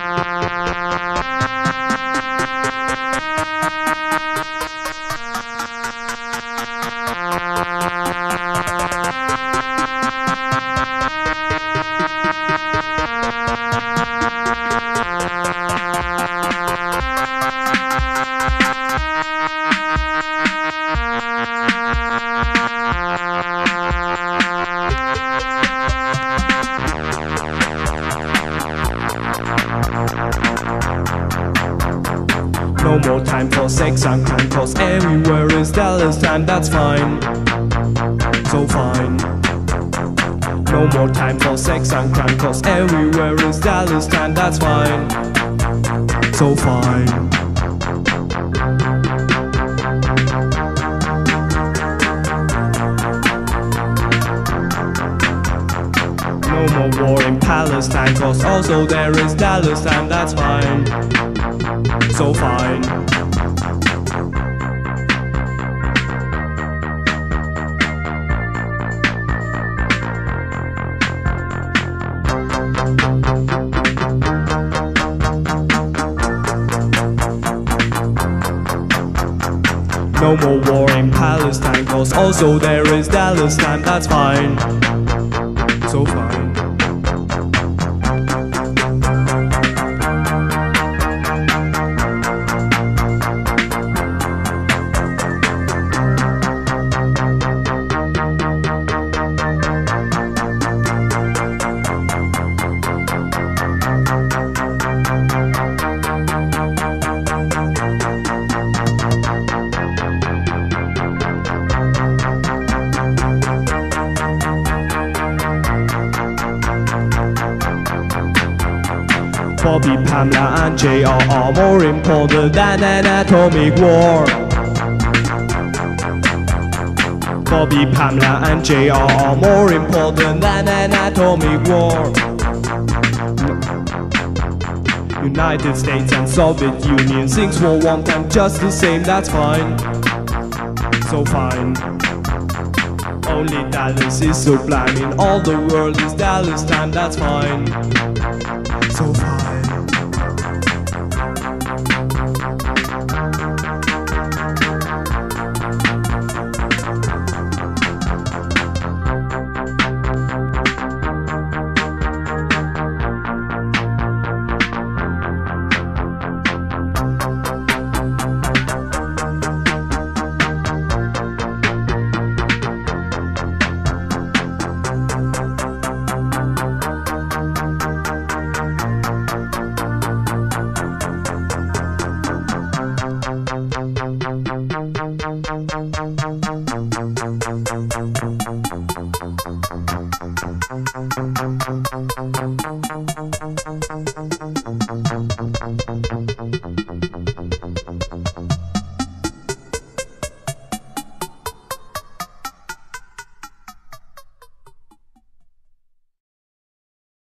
Música sex and crime Cause everywhere is Dallas time, that's fine. So fine. No more time for sex and crime Cause everywhere is Dallas time, that's fine. So fine. No more war in Palestine Cause also there is Dallas time, that's fine So fine. No more war in Palestine Cause also there is Dallas time, that's fine. So fine Bobby, Pamela, and JR are more important than an atomic war. Bobby, Pamela, and JR are more important than an atomic war. United States and Soviet Union things war one time just the same, that's fine. So fine. Only Dallas is so blind in all the world is Dallas time, that's fine. So fine. Thank you.